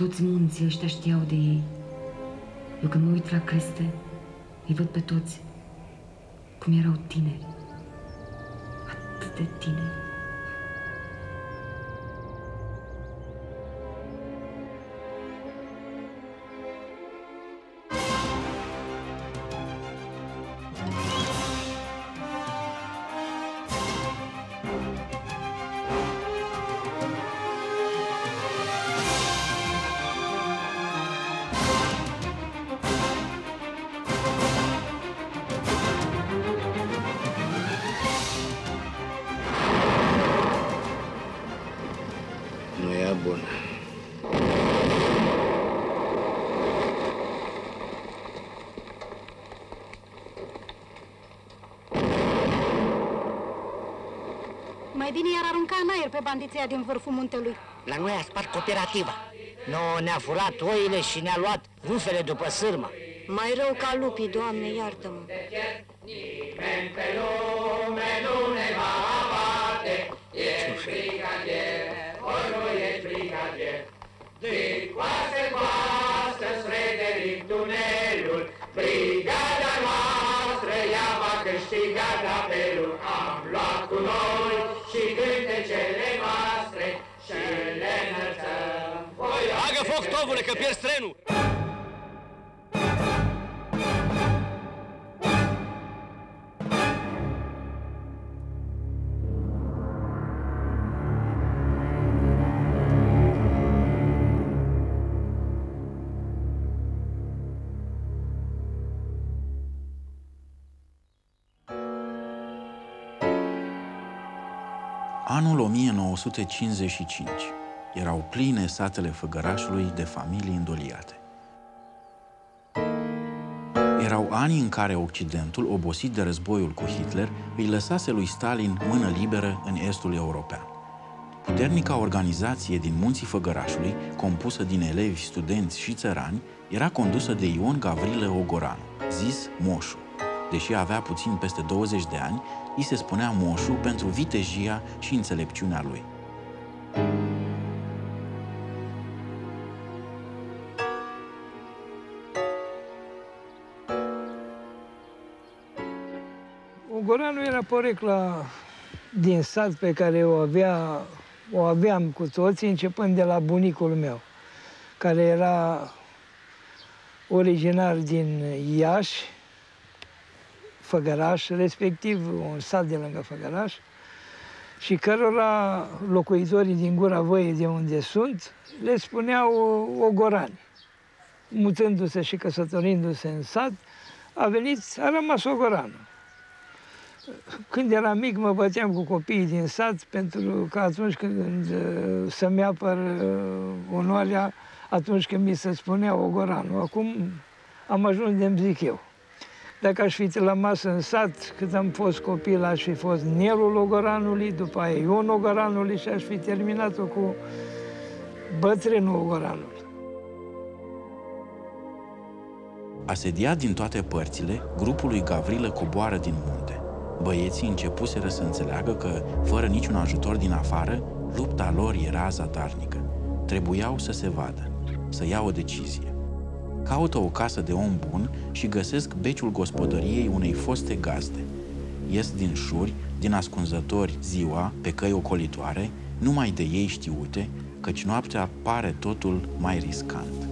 Toți munții ăștia știau de ei. Eu când mă uit la creste, îi văd pe toți cum erau tineri. Atât de tineri. Pe bandiția din vârful muntelui. La noi a spart cooperativa. No, ne-a furat oile și ne-a luat rufele după sârmă. Mai rău ca lupii, Doamne, iartă-mă. Bagă foc, tovule, că pierzi trenul! Anul 1955. Erau pline satele făgărașului de familii îndoliate. Erau ani în care Occidentul, obosit de războiul cu Hitler, îi lăsase lui Stalin mână liberă în estul european. Puternica organizație din Munții Făgărașului, compusă din elevi, studenți și țărani, era condusă de Ion Gavrilă Ogoranu, zis Moșu. Deși avea puțin peste 20 de ani, îi se spunea Moșu pentru vitejia și înțelepciunea lui. Ogoranu era porecla din sat pe care o, avea, o aveam cu toții, începând de la bunicul meu, care era originar din Iași, Făgăraș, respectiv un sat de lângă Făgăraș, și cărora locuitorii din Gura Voie de unde sunt le spuneau ogorani. Mutându-se și căsătorindu-se în sat, a venit, a rămas ogoranu. Când eram mic, mă băteam cu copiii din sat, pentru că atunci când uh, să-mi apăr uh, onoarea, atunci când mi se spunea ogoranu. Acum am ajuns de zic eu. Dacă aș fi rămas în sat, cât am fost copil, aș fi fost Nerul Ogoranului, după aia Ion Ogoranului și aș fi terminat-o cu bătrânul Ogoranului. Asediat din toate părțile, grupul lui Gavrilă coboară din munte. Băieții începuseră să înțeleagă că, fără niciun ajutor din afară, lupta lor era zadarnică. Trebuiau să se vadă, să ia o decizie. Caută o casă de om bun și găsesc beciul gospodăriei unei foste gazde. Ies din șuri, din ascunzători ziua, pe căi ocolitoare, numai de ei știute, căci noaptea pare totul mai riscant.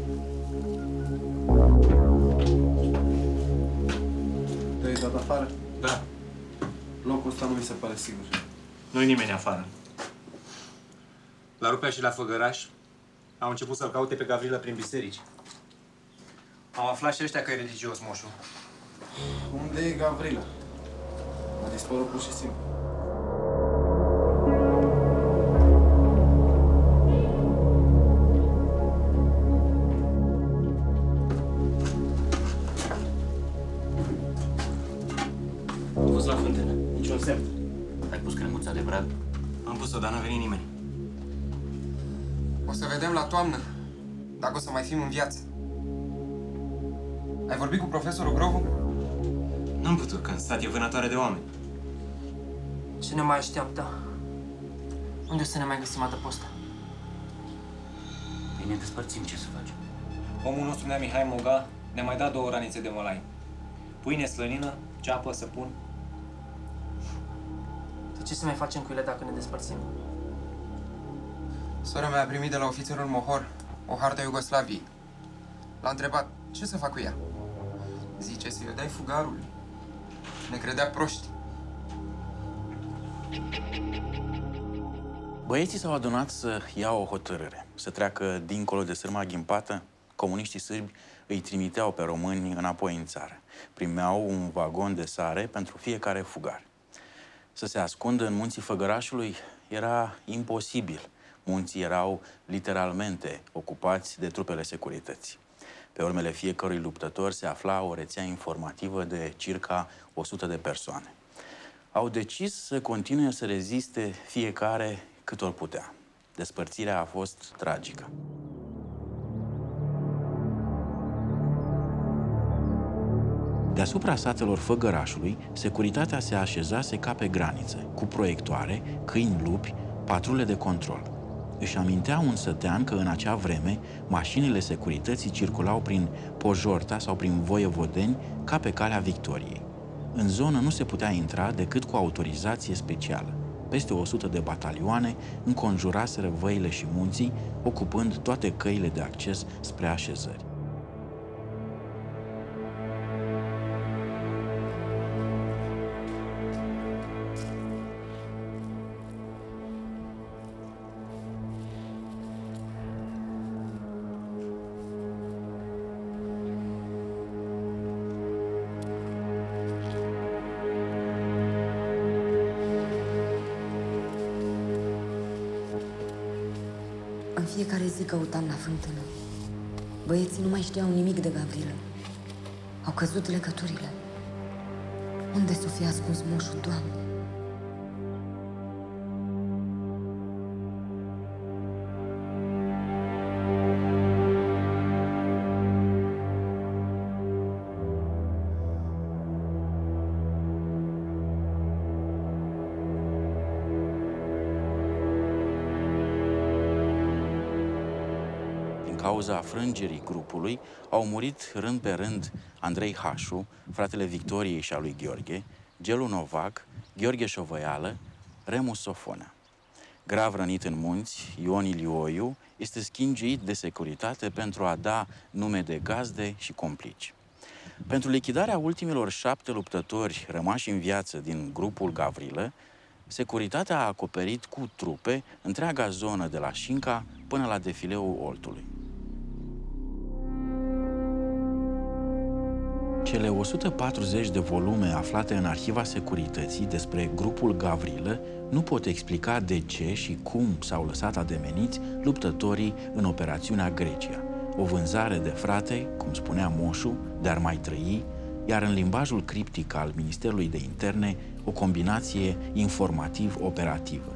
Te-ai dat afară? Da, Locul ăsta nu mi se pare sigur. nu-i nimeni afară. La Rupea și la Făgăraș au început să-l caute pe Gavrilă prin biserici. Au aflat și ăștia că e religios, moșu. Unde e Gavrila? A dispărut pur și simplu. Toamnă dacă o să mai fim în viață. Ai vorbit cu profesorul Grovu? N-am putut, că în stat e vânătoare de oameni. Ce ne mai așteaptă? Unde o să ne mai găsim adăpostă? Păi ne despărțim, ce să facem? Omul nostru, nea Mihai Moga, ne-a mai dat două ranițe de mălai. Pâine, slănină, ceapă, săpun. De ce să mai facem cu ele dacă ne despărțim? Sora mea a primit de la ofițerul Mohor o hartă Iugoslaviei. L-a întrebat ce să fac cu ea. Zice să-i o dai fugarul. Ne credea proști. Băieții s-au adunat să ia o hotărâre, să treacă dincolo de sârma ghimpată. Comuniștii sârbi îi trimiteau pe români înapoi în țară. Primeau un vagon de sare pentru fiecare fugar. Să se ascundă în munții Făgărașului era imposibil. Munții erau literalmente ocupați de trupele securității. Pe urmele fiecărui luptător se afla o rețea informativă de circa 100 de persoane. Au decis să continue să reziste fiecare cât ori putea. Despărțirea a fost tragică. Deasupra satelor Făgărașului, securitatea se așezase ca pe graniță, cu proiectoare, câini lupi, patrule de control. Își amintea un sătean că în acea vreme mașinile securității circulau prin Pojorta sau prin Voievodeni ca pe calea Victoriei. În zonă nu se putea intra decât cu autorizație specială. Peste 100 de batalioane înconjuraseră văile și munții, ocupând toate căile de acces spre așezări. Fiecare zi căutam la fântână. Băieții nu mai știau nimic de Gavrilă. Au căzut legăturile. Unde s-o fi ascuns moșul, Doamne? Cauza frângerii grupului, au murit rând pe rând Andrei Hașu, fratele Victoriei și a lui Gheorghe, Gelu Novac, Gheorghe Șovăială, Remus Sofonea. Grav rănit în munți, Ion Ilioiu este schingiit de securitate pentru a da nume de gazde și complici. Pentru lichidarea ultimilor șapte luptători rămași în viață din grupul Gavrilă, securitatea a acoperit cu trupe întreaga zonă de la Șinca până la defileul Oltului. Cele 140 de volume aflate în Arhiva Securității despre grupul Gavrilă nu pot explica de ce și cum s-au lăsat ademeniți luptătorii în operațiunea Grecia. O vânzare de frate, cum spunea Moșu, de ar mai trăi, iar în limbajul criptic al Ministerului de Interne, o combinație informativ-operativă.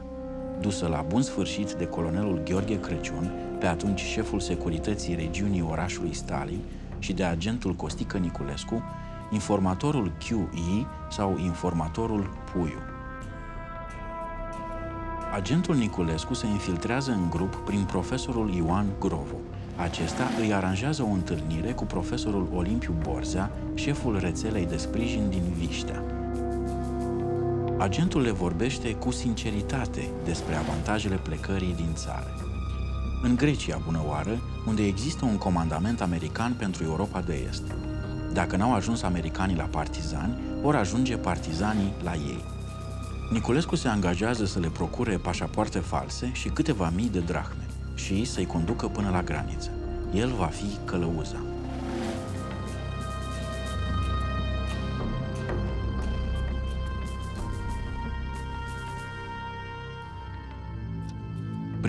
Dusă la bun sfârșit de colonelul Gheorghe Crăciun, pe atunci șeful securității regiunii orașului Stalin, și de agentul Costică Niculescu, informatorul QI sau informatorul Puiu. Agentul Niculescu se infiltrează în grup prin profesorul Ioan Grovu. Acesta îi aranjează o întâlnire cu profesorul Olimpiu Borzea, șeful rețelei de sprijin din Viștea. Agentul le vorbește cu sinceritate despre avantajele plecării din țară. În Grecia, bună oară, unde există un comandament american pentru Europa de Est. Dacă n-au ajuns americanii la partizani, vor ajunge partizanii la ei. Niculescu se angajează să le procure pașapoarte false și câteva mii de drahme și să-i conducă până la graniță. El va fi călăuza.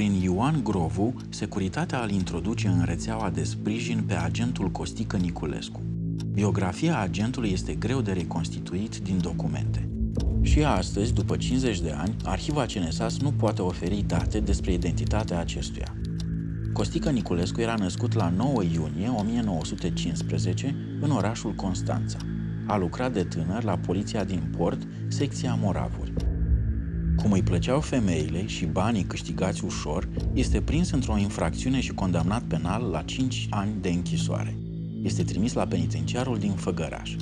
Prin Ioan Grovu, securitatea îl introduce în rețeaua de sprijin pe agentul Costică Niculescu. Biografia agentului este greu de reconstituit din documente. Și astăzi, după 50 de ani, Arhiva CNSAS nu poate oferi date despre identitatea acestuia. Costică Niculescu era născut la 9 iunie 1915 în orașul Constanța. A lucrat de tânăr la poliția din port, secția Moravuri. Cum îi plăceau femeile și banii câștigați ușor, este prins într-o infracțiune și condamnat penal la 5 ani de închisoare. Este trimis la penitenciarul din Făgăraș.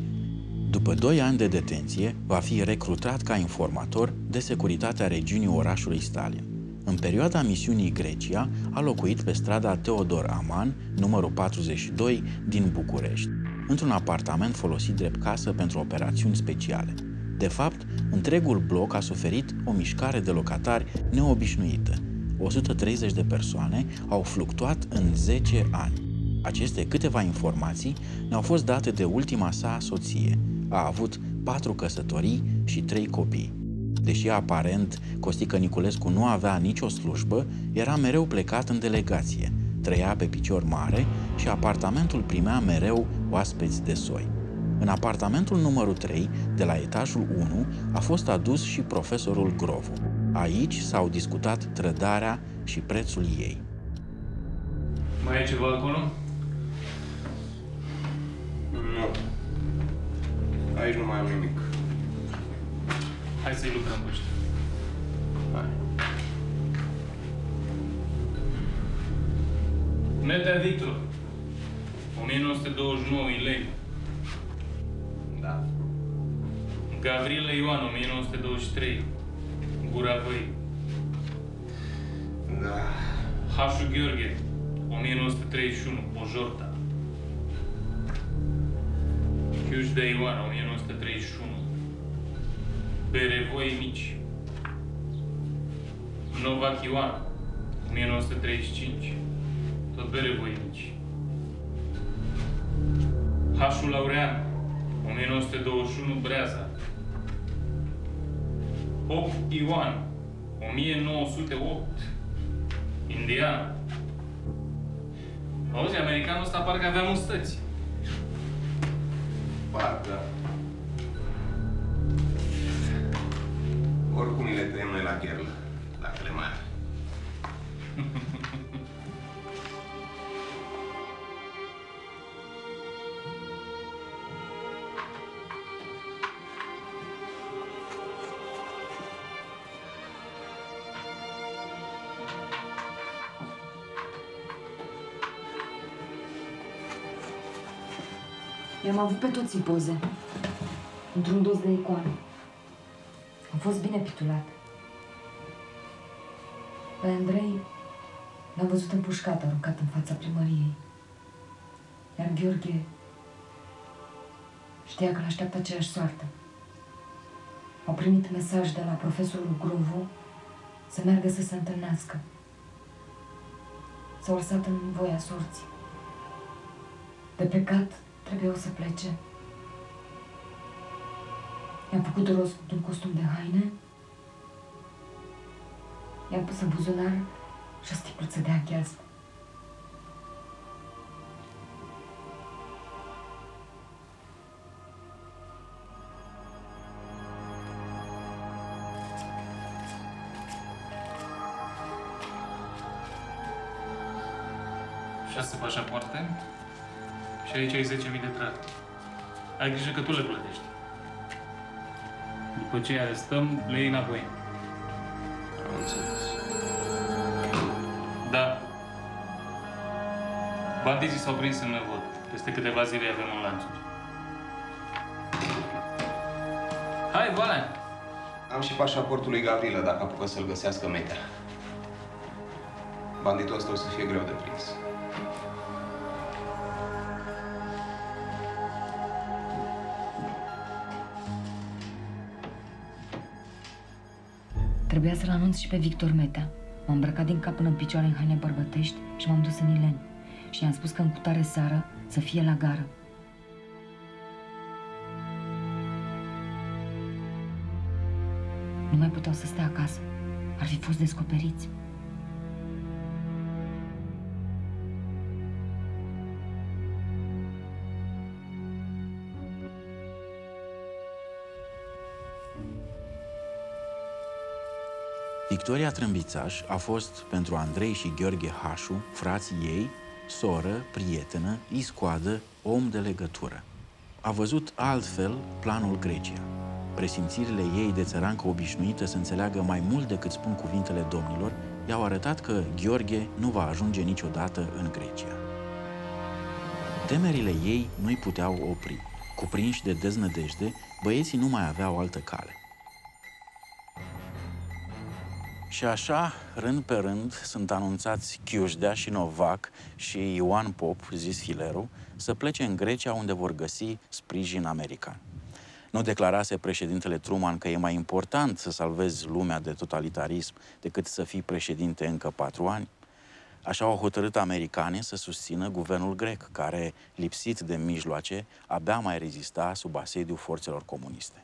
După 2 ani de detenție, va fi recrutat ca informator de securitatea regiunii orașului Stalin. În perioada misiunii Grecia, a locuit pe strada Teodor Aman, numărul 42, din București, într-un apartament folosit drept casă pentru operațiuni speciale. De fapt, întregul bloc a suferit o mișcare de locatari neobișnuită. 130 de persoane au fluctuat în 10 ani. Aceste câteva informații ne-au fost date de ultima sa soție. A avut patru căsătorii și trei copii. Deși aparent Costică Niculescu nu avea nicio slujbă, era mereu plecat în delegație, trăia pe picior mare și apartamentul primea mereu oaspeți de soi. În apartamentul numărul 3, de la etajul 1, a fost adus și profesorul Grovu. Aici s-au discutat trădarea și prețul ei. Mai e ceva acolo? Nu. Aici nu mai am nimic. Hai să-i lucrăm pe ăștia. Hai. Metea Victor. 1929 lei. Gavrilă Ioan, 1923. Gura Văi. Da. Hașu Gheorghe, 1931. Pojorta. Chiușdea Ioan, 1931. Berevoi mici. Novac Ioan, 1935. Tot berevoi mici. Hașu Laurean, 1921 Breaza. Pop Ioan, 1908 Indiana. Auzi, americanul ăsta parcă avea mustăți. Parcă. Oricum îi le tăiem noi la gherlă, dacă le mai are. I-am avut pe toți în poze, într-un dos de icoane. Am fost bine pitulat. Pe Andrei l-am văzut împușcat, aruncat în fața primăriei. Iar Gheorghe știa că l-așteaptă aceeași soartă. Au primit mesaj de la profesorul Grovu să meargă să se întâlnească. S-au lăsat în voia sorții. De plecat trebuiau să plece. I-am făcut rost de un costum de haine, i-am pus în buzunar și o sticluță de aghiaz. Șase pașapoarte și aici ai 10.000 de trat. Ai grijă că tu le plătești. După ce îi arestăm, le iei înapoi. Am înțeles. Da. Bandiții s-au prins în năvod. Peste câteva zile îi avem în lanțuri. Hai, Valea! Am și pașaportul lui Gavrilă, dacă apucă să-l găsească metea. Banditul ăsta o să fie greu de prins. Anunț și pe Victor Metea. M-am îmbrăcat din cap până în picioare în haine bărbătești și m-am dus în Ileni. Și i-am spus că în cutare seară să fie la gară. Nu mai puteau să stea acasă. Ar fi fost descoperiți. Victoria Trâmbițaș a fost pentru Andrei și Gheorghe Hașu, frații ei, soră, prietenă, iscoadă, om de legătură. A văzut altfel planul Grecia. Presimțirile ei de țărancă obișnuită să înțeleagă mai mult decât spun cuvintele domnilor, i-au arătat că Gheorghe nu va ajunge niciodată în Grecia. Temerile ei nu-i puteau opri. Cuprinși de deznădejde, băieții nu mai aveau altă cale. Și așa, rând pe rând, sunt anunțați Chiușdea și Novac și Ioan Pop, zis Hileru, să plece în Grecia unde vor găsi sprijin american. Nu declarase președintele Truman că e mai important să salvezi lumea de totalitarism decât să fii președinte încă patru ani? Așa au hotărât americanii să susțină guvernul grec, care, lipsit de mijloace, abia mai rezista sub asediul forțelor comuniste.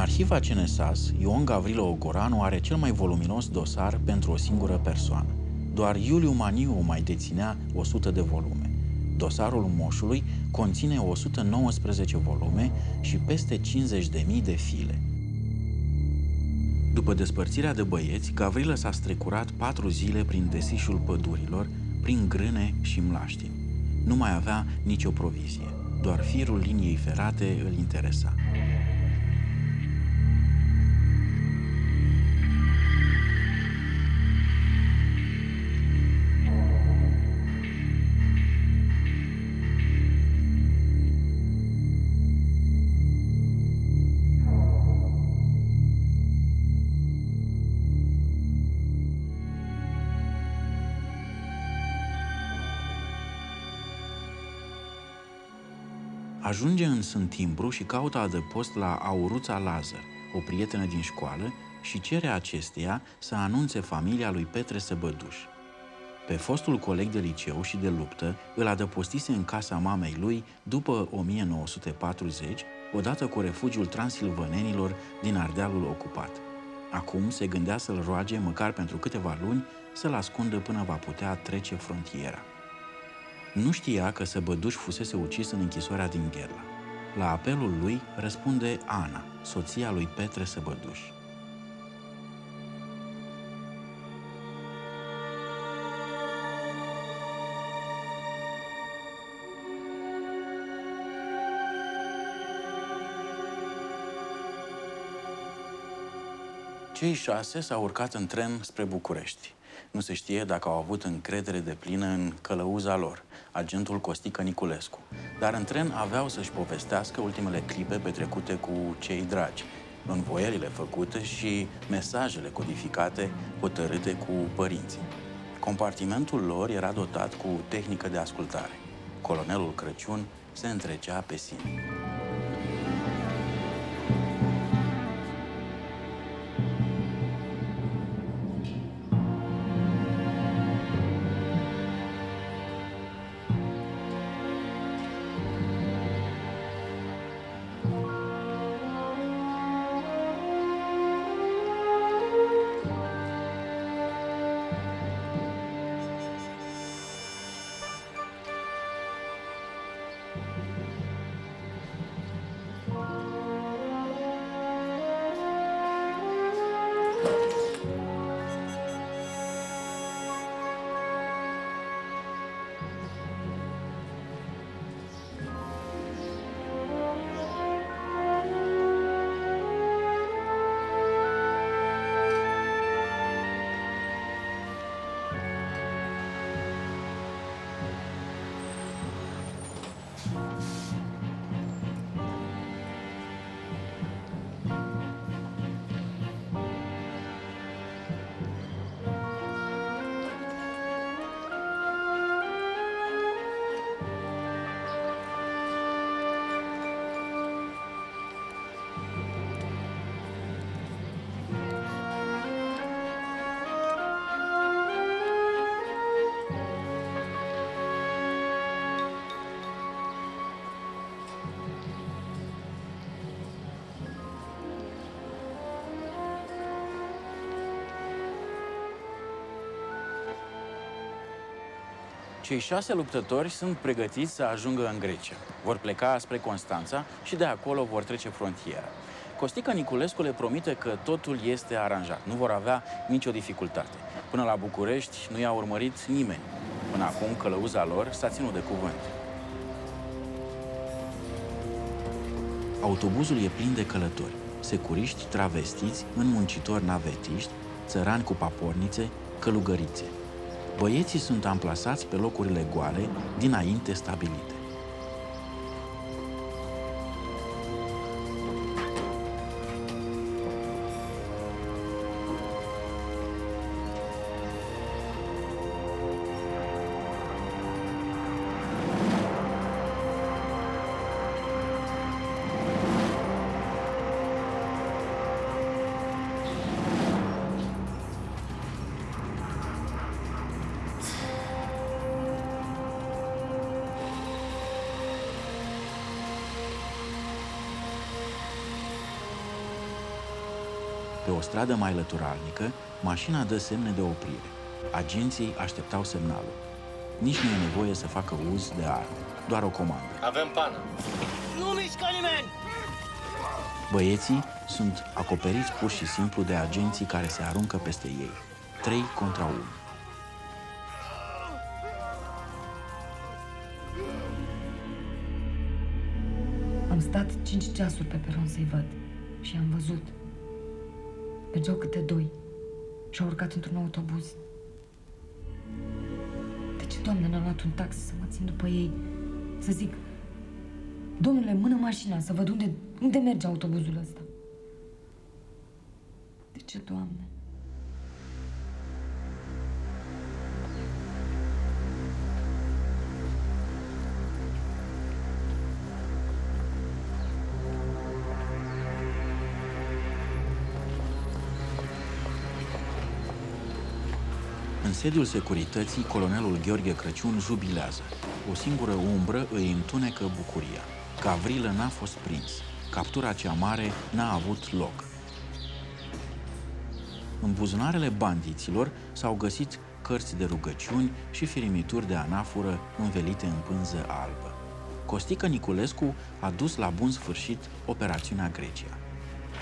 Arhiva CNSAS, Ion Gavrilă Ogoranu are cel mai voluminos dosar pentru o singură persoană. Doar Iuliu Maniu mai deținea 100 de volume. Dosarul moșului conține 119 volume și peste 50.000 de file. După despărțirea de băieți, Gavrilă s-a strecurat patru zile prin desișul pădurilor, prin grâne și mlaștini. Nu mai avea nicio provizie, doar firul liniei ferate îl interesa. Ajunge în Sântimbru și caută adăpost la Auruța Lazar, o prietenă din școală, și cere acesteia să anunțe familia lui Petre Săbăduș. Pe fostul coleg de liceu și de luptă îl adăpostise în casa mamei lui după 1940, odată cu refugiul transilvanenilor din Ardealul ocupat. Acum se gândea să-l roage, măcar pentru câteva luni, să-l ascundă până va putea trece frontiera. Nu știa că Săbăduș fusese ucis în închisoarea din Gherla. La apelul lui răspunde Ana, soția lui Petre Săbăduș. Cei șase s-au urcat în tren spre București. Nu se știe dacă au avut încredere de plină în călăuza lor, agentul Costică Niculescu. Dar în tren aveau să-și povestească ultimele clipe petrecute cu cei dragi, învoierile făcute și mesajele codificate hotărâte cu părinții. Compartimentul lor era dotat cu tehnică de ascultare. Colonelul Crăciun se întrecea pe sine. Cei șase luptători sunt pregătiți să ajungă în Grecia. Vor pleca spre Constanța și de acolo vor trece frontiera. Costică Niculescu le promite că totul este aranjat, nu vor avea nicio dificultate. Până la București nu i-a urmărit nimeni. Până acum, călăuza lor s-a ținut de cuvânt. Autobuzul e plin de călători, securiști travestiți, înmuncitori navetiști, țărani cu papornițe, călugărițe. Băieții sunt amplasați pe locurile goale, dinainte stabilite. Pe o stradă mai lăturalnică, mașina dă semne de oprire. Agenții așteptau semnalul. Nici nu e nevoie să facă uz de arme, doar o comandă. Avem pană. Nu mișcă nimeni! Băieții sunt acoperiți pur și simplu de agenții care se aruncă peste ei. 3 contra 1. Am stat cinci ceasuri pe peron să-i văd și am văzut. Mergeau câte doi și au urcat într-un autobuz. De ce, doamne, n-am luat un taxi să mă țin după ei? Să zic, domnule, mână mașina, să văd unde, unde merge autobuzul ăsta. De ce, doamne? Sediul securității, colonelul Gheorghe Crăciun jubilează. O singură umbră îi întunecă bucuria. Gavrilă n-a fost prins. Captura cea mare n-a avut loc. În buzunarele bandiților s-au găsit cărți de rugăciuni și firimituri de anafură învelite în pânză albă. Costică Niculescu a dus la bun sfârșit operațiunea Grecia.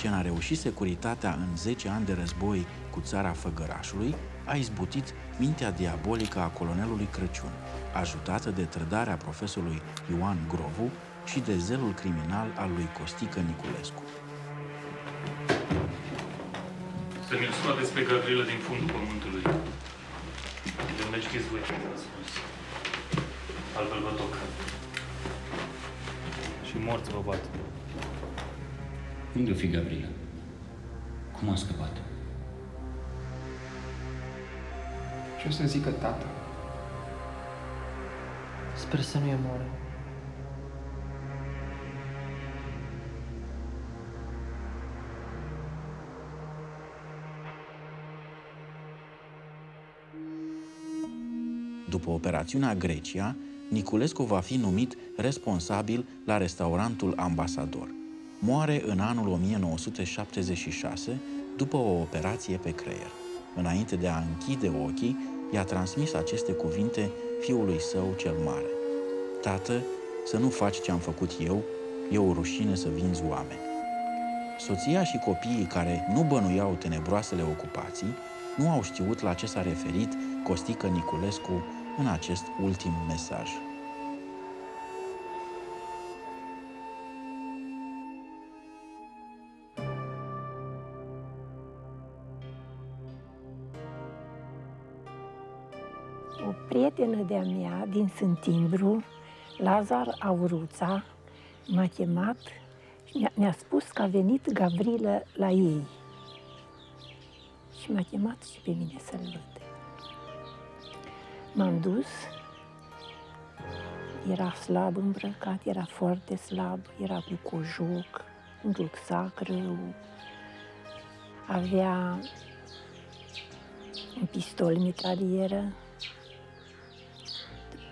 Ce n-a reușit securitatea în 10 ani de război cu țara Făgărașului, a izbutit mintea diabolică a colonelului Crăciun, ajutată de trădarea profesorului Ioan Grovu și de zelul criminal al lui Costică Niculescu. Să mi-l scoateți pe Gavrilă din fundul pământului. De unde știți voi ce a răspuns. Altfel vă toc. Și morți vă bat. Unde o fi Gabriela? Cum a scăpat? Ce o să zică tata? Sper să nu e moare. După operațiunea Grecia, Niculescu va fi numit responsabil la restaurantul Ambasador. Moare în anul 1976 după o operație pe creier. Înainte de a închide ochii, i-a transmis aceste cuvinte fiului său cel mare. Tată, să nu faci ce am făcut eu, e o rușine să vinzi oameni. Soția și copiii care nu bănuiau tenebroasele ocupații nu au știut la ce s-a referit Costică Niculescu în acest ultim mesaj. Prietenă de-a mea din Sântimbru, Lazar Auruța, m-a chemat și mi-a, mi spus că a venit Gavrilă la ei. Și m-a chemat și pe mine să-l văd. M-am dus, era slab îmbrăcat, era foarte slab, era cu cojoc, un rucsac rău, avea un pistol mitralieră.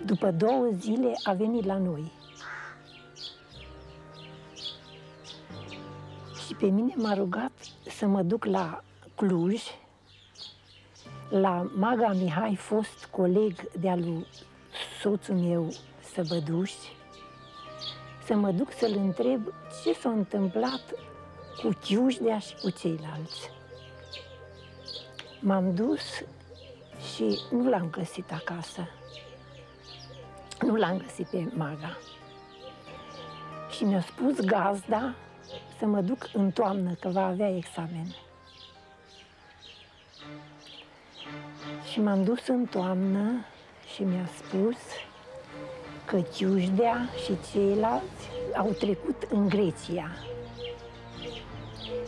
După două zile a venit la noi. Și pe mine m-a rugat să mă duc la Cluj, la Maga Mihai, fost coleg de-al lui soțul meu Săbăduș, să mă duc să-l întreb ce s-a întâmplat cu Chiușdea și cu ceilalți. M-am dus și nu l-am găsit acasă. Nu l-am găsit pe Maga. Și mi-a spus gazda să mă duc în toamnă, că va avea examen. Și m-am dus în toamnă și mi-a spus că Ciușdea și ceilalți au trecut în Grecia.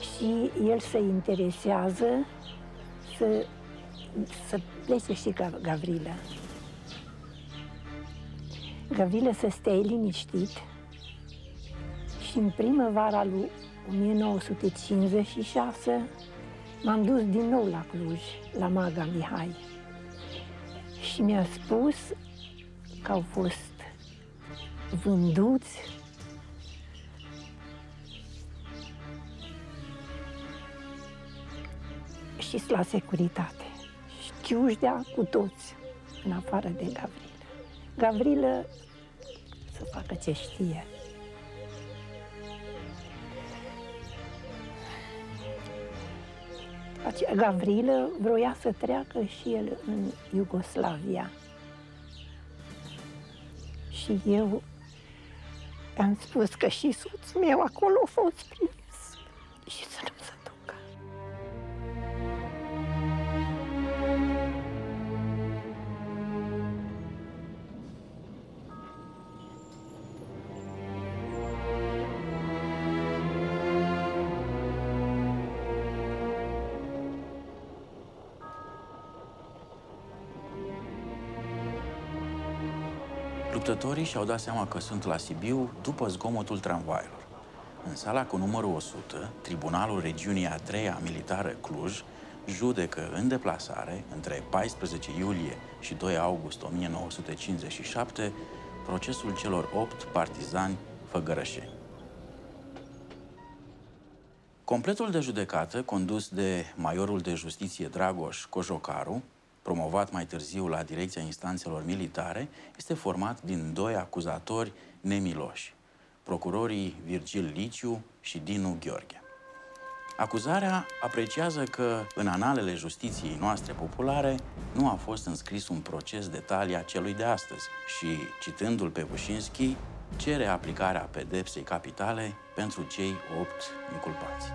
Și el se interesează să, să plece și Gavrilă. Gavrilă să stea liniștit și în primăvara lui 1956 m-am dus din nou la Cluj, la Maga Mihai. Și mi-a spus că au fost vânduți și la securitate. Știușdea cu toți, în afară de Gavrilă. Gavrilă să facă ce știe. Gavrilă vroia să treacă și el în Iugoslavia. Și eu am spus că și soțul meu acolo a fost prins și să nu se ducă. Luptătorii și-au dat seama că sunt la Sibiu după zgomotul tramvaielor. În sala cu numărul 100, Tribunalul Regiunii a treia militară Cluj judecă în deplasare, între 14 iulie și 2 august 1957, procesul celor opt partizani făgărășeni. Completul de judecată, condus de majorul de justiție Dragoș Cojocaru, promovat mai târziu la Direcția Instanțelor Militare, este format din doi acuzatori nemiloși, procurorii Virgil Liciu și Dinu Gheorghe. Acuzarea apreciază că în analele justiției noastre populare nu a fost înscris un proces de talia celui de astăzi și, citându-l pe Vușinski, cere aplicarea pedepsei capitale pentru cei opt inculpați.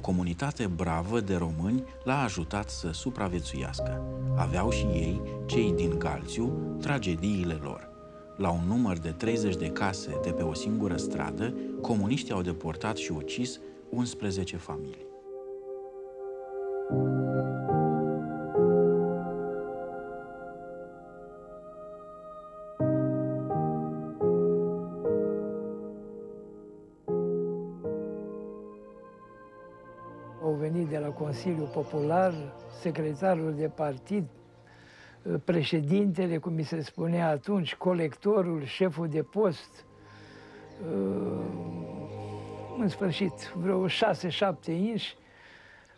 Comunitate bravă de români l-a ajutat să supraviețuiască. Aveau și ei, cei din Galțiu, tragediile lor. La un număr de 30 de case de pe o singură stradă, comuniștii au deportat și ucis 11 familii. Consiliul Popular, secretarul de partid, președintele, cum mi se spunea atunci, colectorul, șeful de post. În sfârșit, vreo șase-șapte inși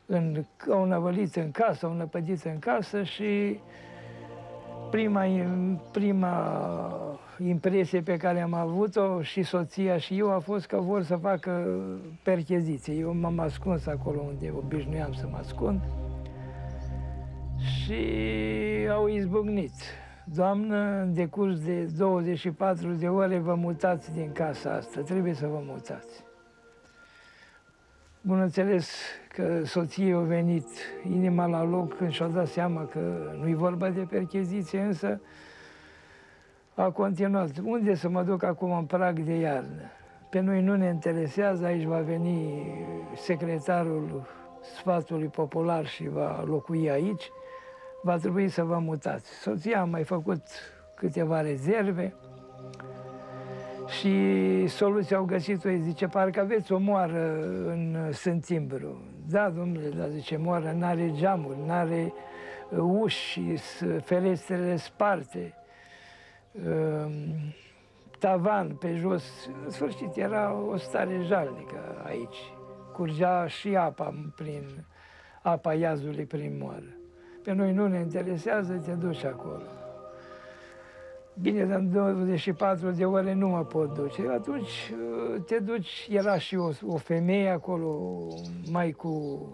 în, au năvălit în casă, au năpădit în casă și prima, prima impresie pe care am avut-o și soția și eu a fost că vor să facă percheziție. Eu m-am ascuns acolo unde obișnuiam să mă ascund și au izbucnit. Doamnă, în decurs de 24 de ore vă mutați din casa asta, trebuie să vă mutați. Bineînțeles că soției a venit inima la loc când și-a dat seama că nu-i vorba de percheziție, însă a continuat. Unde să mă duc acum în prag de iarnă? Pe noi nu ne interesează, aici va veni secretarul sfatului popular și va locui aici. Va trebui să vă mutați. Soția a mai făcut câteva rezerve și soluția au găsit-o, zice, parcă aveți o moară în Sântimbru. Da, domnule, dar zice, moară n-are geamuri, n-are uși, ferestrele sparte tavan pe jos. În sfârșit, era o stare jalnică aici. Curgea și apa prin apa iazului prin moară. pe noi nu ne interesează, te duci acolo. Bine, dar în 24 de ore nu mă pot duce. Atunci uh, te duci, era și o, o femeie acolo, mai cu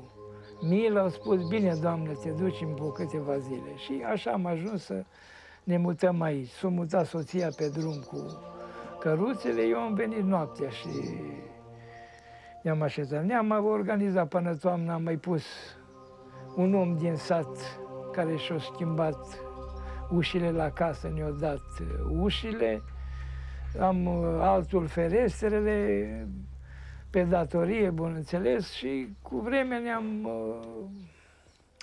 milă, au spus, bine, doamnă, te duci în câteva zile. Și așa am ajuns să ne mutăm aici. S-a mutat soția pe drum cu căruțele, eu am venit noaptea și ne-am așezat. Ne-am organizat până toamna, am mai pus un om din sat care și-a schimbat ușile la casă, ne-a dat ușile, am uh, altul ferestrele, pe datorie, bun înțeles, și cu vremea ne-am uh,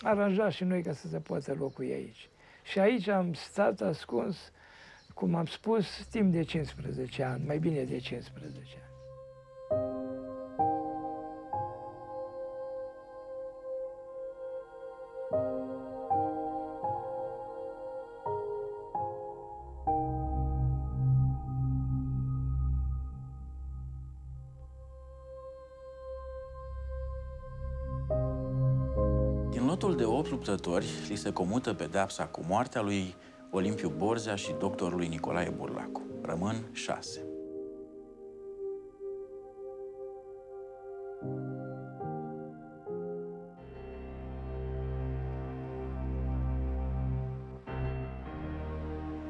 aranjat și noi ca să se poată locui aici. Și aici am stat ascuns, cum am spus, timp de 15 ani, mai bine de 15 ani. Luptători li se comută pedepsa cu moartea lui Olimpiu Borzea și doctorului Nicolae Burlacu. Rămân 6.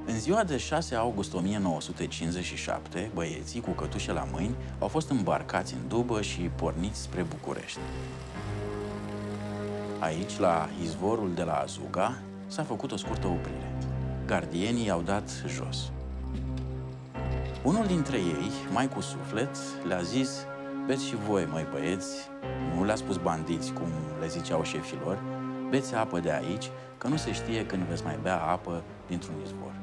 În ziua de 6 august 1957, băieții cu cătușe la mâini au fost îmbarcați în dubă și porniți spre București. Aici, la izvorul de la Azuga, s-a făcut o scurtă oprire. Gardienii au dat jos. Unul dintre ei, mai cu suflet, le-a zis Beți și voi, măi băieți, nu le-a spus bandiți, cum le ziceau șefilor, beți apă de aici, că nu se știe când veți mai bea apă dintr-un izvor.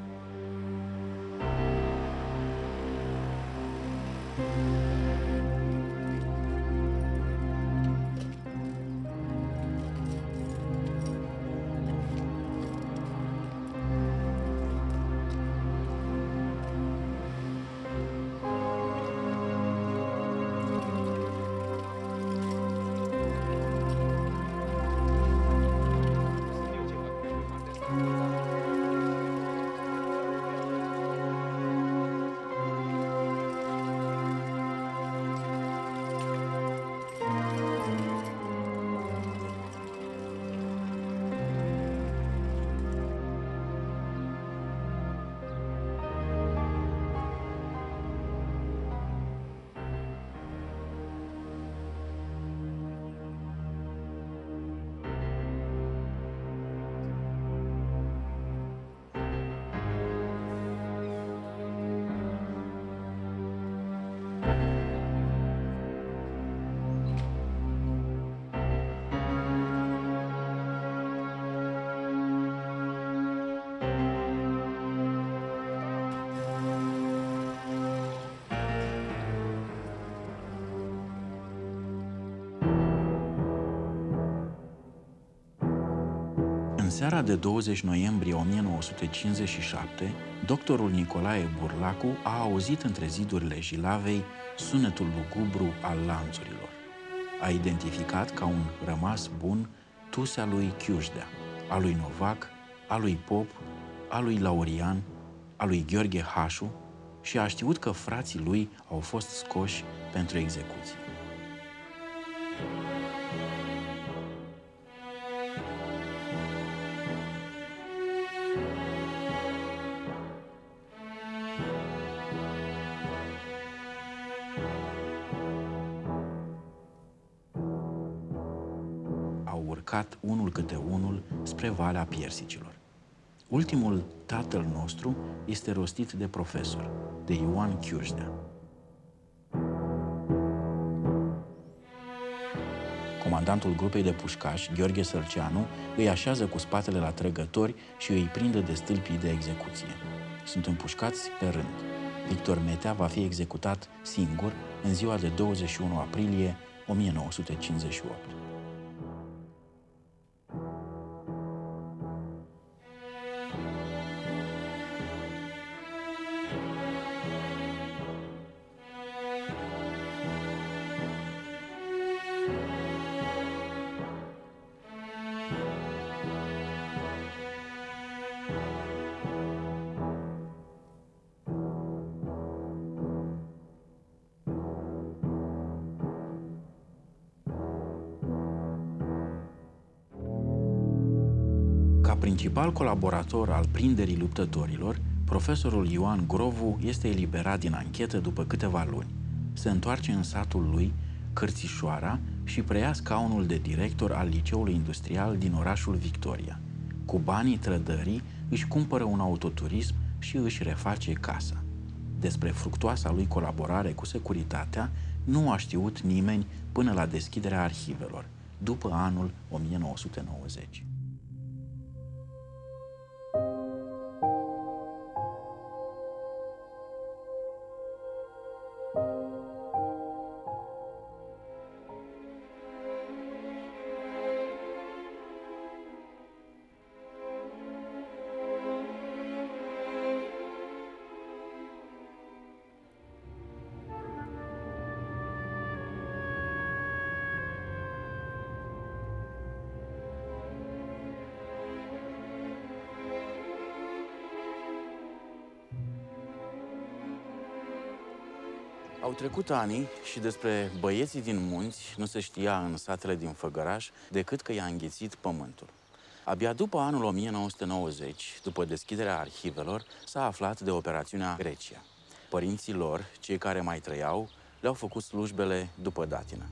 Seara de 20 noiembrie 1957, doctorul Nicolae Burlacu a auzit între zidurile Jilavei sunetul lugubru al lanțurilor. A identificat ca un rămas bun tusea lui Chiușdea, a lui Novac, a lui Pop, a lui Laurian, a lui Gheorghe Hașu și a știut că frații lui au fost scoși pentru execuție. Urcat unul câte unul spre Valea Piersicilor. Ultimul tatăl nostru este rostit de profesor, de Ioan Chiușdea. Comandantul grupei de pușcași, Gheorghe Sărceanu, îi așează cu spatele la trăgători și îi prinde de stâlpii de execuție. Sunt împușcați pe rând. Victor Metea va fi executat singur în ziua de 21 aprilie 1958. Principal colaborator al prinderii luptătorilor, profesorul Ioan Grovu este eliberat din anchetă după câteva luni. Se întoarce în satul lui, Cărțișoara, și preia scaunul de director al Liceului Industrial din orașul Victoria. Cu banii trădării își cumpără un autoturism și își reface casa. Despre fructoasa lui colaborare cu securitatea nu a știut nimeni până la deschiderea arhivelor, după anul 1990. Au trecut ani și despre băieții din munți nu se știa în satele din Făgăraș decât că i-a înghițit pământul. Abia după anul 1990, după deschiderea arhivelor, s-a aflat de operațiunea Grecia. Părinții lor, cei care mai trăiau, le-au făcut slujbele după datină.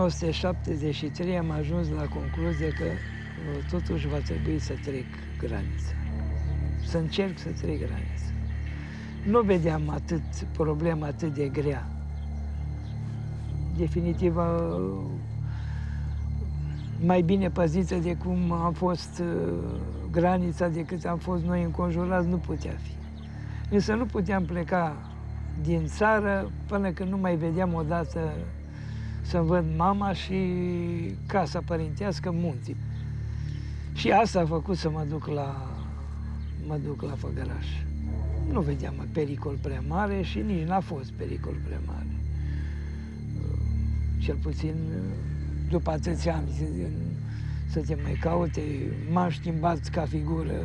1973 am ajuns la concluzie că uh, totuși va trebui să trec granița. Să încerc să trec granița. Nu vedeam atât problema atât de grea. Definitiv, uh, mai bine păzită de cum a fost uh, granița decât am fost noi înconjurați, nu putea fi. Însă nu puteam pleca din țară până când nu mai vedeam odată să văd mama și casa părintească, munții. Și asta a făcut să mă duc la, mă duc la Făgăraș. Nu vedeam pericol prea mare și nici n-a fost pericol prea mare. Cel puțin după atâția ani să te mai caute, m-am schimbat ca figură.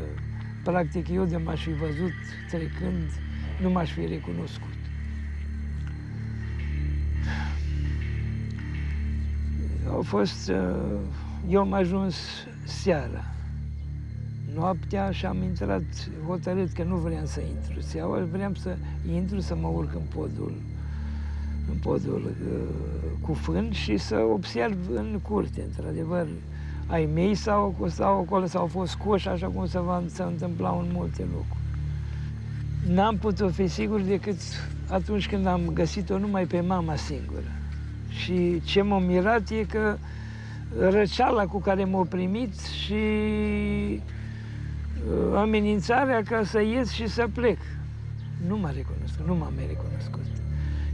Practic, eu de m-aș fi văzut trecând, nu m-aș fi recunoscut. Au fost... uh, Eu am ajuns seara. Noaptea și am intrat hotărât că nu vreau să intru seara, vreau să intru, să mă urc în podul, în podul uh, cu fân și să observ în curte, într-adevăr, ai mei sau, sau acolo sau au fost coși, așa cum se va se întâmpla în multe locuri. N-am putut fi sigur decât atunci când am găsit-o numai pe mama singură. Și ce m-a mirat e că răceala cu care m-a primit și uh, amenințarea ca să ies și să plec. Nu m-a recunoscut, nu m-a mai recunoscut.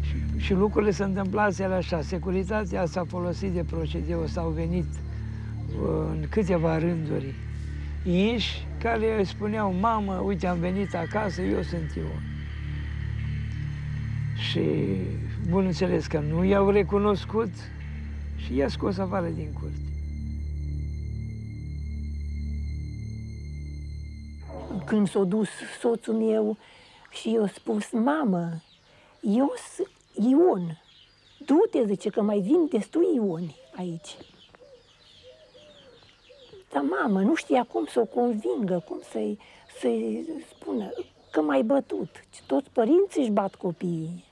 Și, și lucrurile se întâmplaseră așa. Securitatea s-a folosit de procedeu, s-au venit uh, în câteva rânduri inși care îi spuneau, mamă, uite, am venit acasă, eu sunt Ion. Și bun înțeles că nu i-au recunoscut și i-a scos afară din curte. Când s-a dus soțul meu și i-a spus, mamă, eu sunt Ion, du-te, zice, că mai vin destui Ioni aici. Dar mamă, nu știa cum să o convingă, cum să-i, să-i spună că mai bătut. Toți părinții își bat copiii.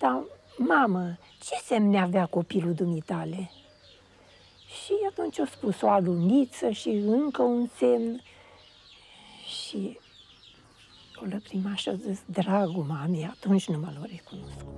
Dar, mamă, ce semne avea copilul dumitale? Și atunci a spus o aluniță și încă un semn. Și o lăprima și a zis, dragul mami, atunci nu mă l-a recunoscut.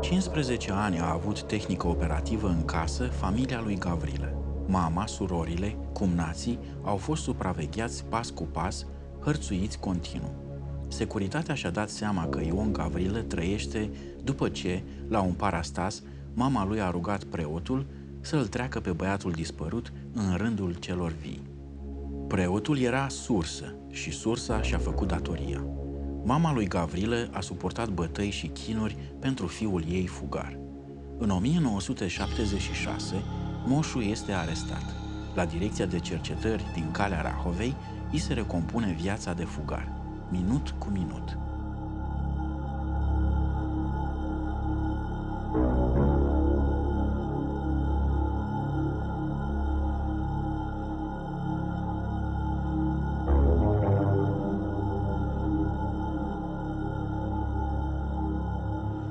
15 ani a avut tehnică operativă în casă familia lui Gavrilă. Mama, surorile, cumnații au fost supravegheați pas cu pas, hărțuiți continuu. Securitatea și-a dat seama că Ion Gavrilă trăiește după ce, la un parastas, mama lui a rugat preotul să-l treacă pe băiatul dispărut în rândul celor vii. Preotul era sursă și sursa și-a făcut datoria. Mama lui Gavrilă a suportat bătăi și chinuri pentru fiul ei fugar. În 1976, Moșu este arestat. La direcția de cercetări din Calea Rahovei, îi se recompune viața de fugar, minut cu minut.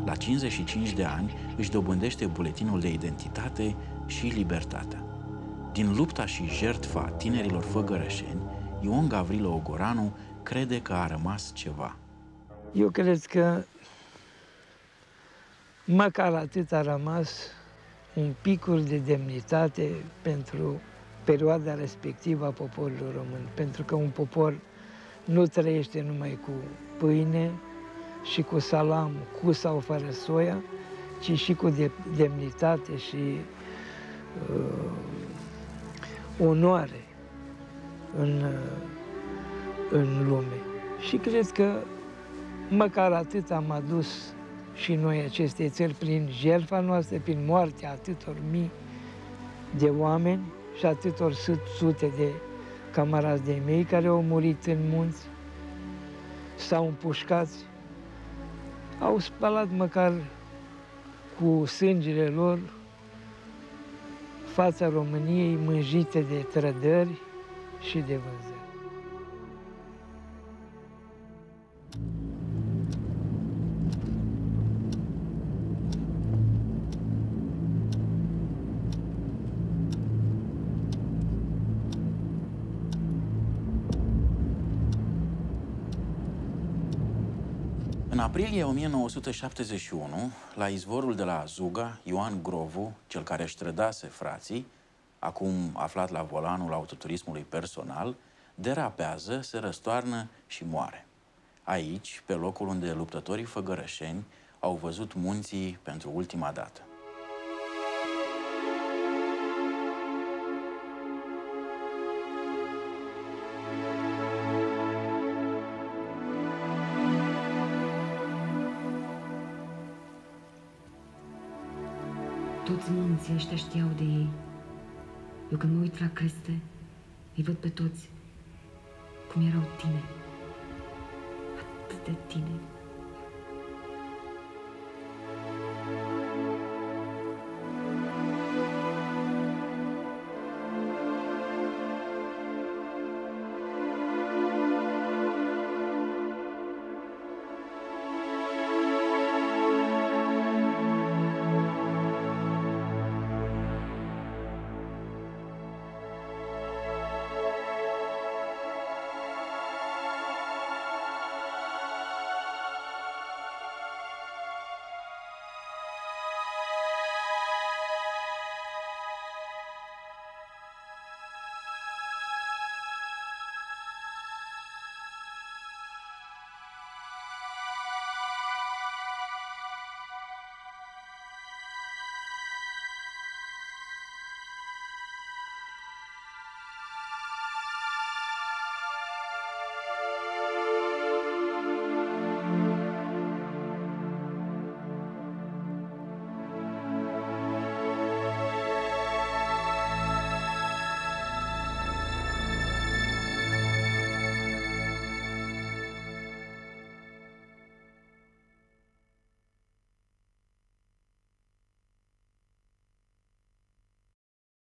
La 55 de ani își dobândește buletinul de identitate și libertatea. Din lupta și jertfa tinerilor făgărășeni, Ion Gavrilă Ogoranu crede că a rămas ceva. Eu cred că măcar atât a rămas un picul de demnitate pentru perioada respectivă a poporului român. Pentru că un popor nu trăiește numai cu pâine și cu salam, cu sau fără soia, ci și cu de- demnitate și uh, onoare în, uh, în lume. Și cred că măcar atât am adus și noi acestei țări prin jertfa noastră, prin moartea atâtor mii de oameni și atâtor sut- sute de camarazi de mei care au murit în munți sau împușcați, au spălat măcar cu sângele lor fața României mânjite de trădări și de vânzări. Aprilie 1971, la izvorul de la Zuga, Ioan Grovu, cel care își trădase frații, acum aflat la volanul autoturismului personal, derapează, se răstoarnă și moare. Aici, pe locul unde luptătorii făgărășeni au văzut munții pentru ultima dată. Toți munții ăștia știau de ei. Eu când mă uit la creste, îi văd pe toți cum erau tineri. Atât de tineri.